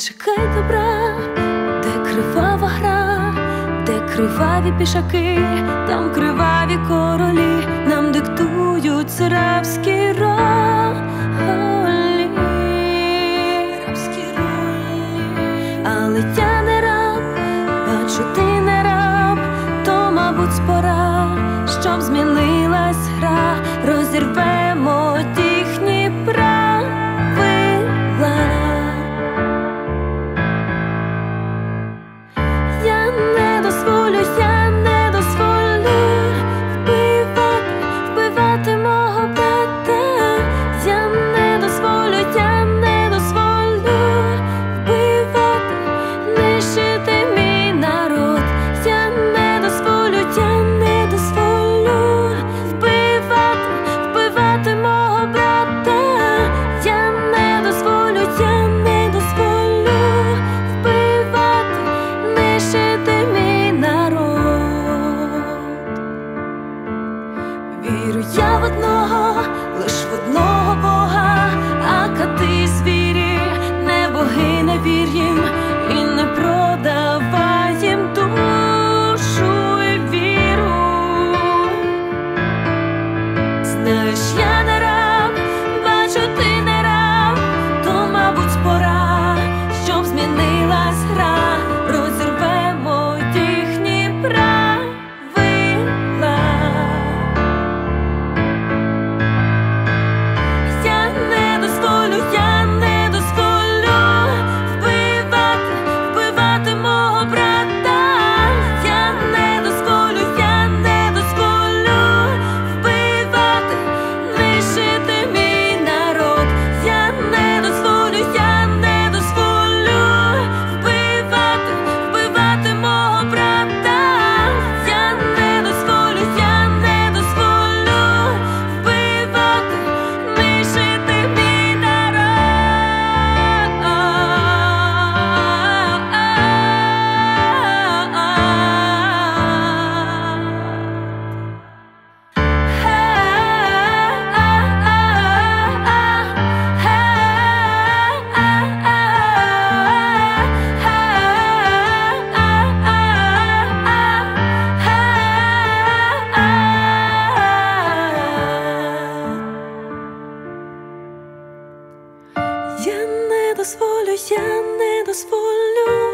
чекай добра, де кривава гра, де криваві пішаки, там криваві королі, нам диктують царабські ролі. Але я не раб, бачу ти не раб, то, мабуть, пора, щоб змінилась гра, розірвемо ті. дозволю, я не дозволю.